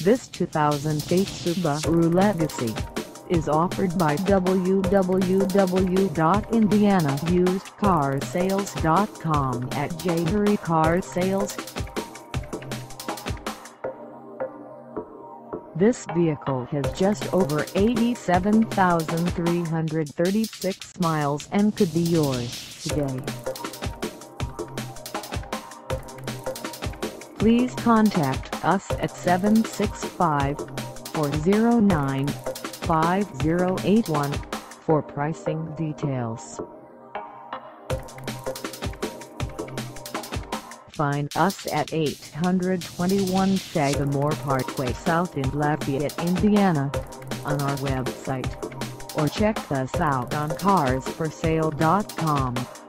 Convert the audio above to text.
This 2008 Subaru Legacy is offered by www.indianausedcarsales.com at J. Car Sales. This vehicle has just over 87,336 miles and could be yours today. Please contact us at 765-409-5081 for pricing details. Find us at 821 Sagamore Parkway South in Lafayette, Indiana, on our website, or check us out on carsforsale.com.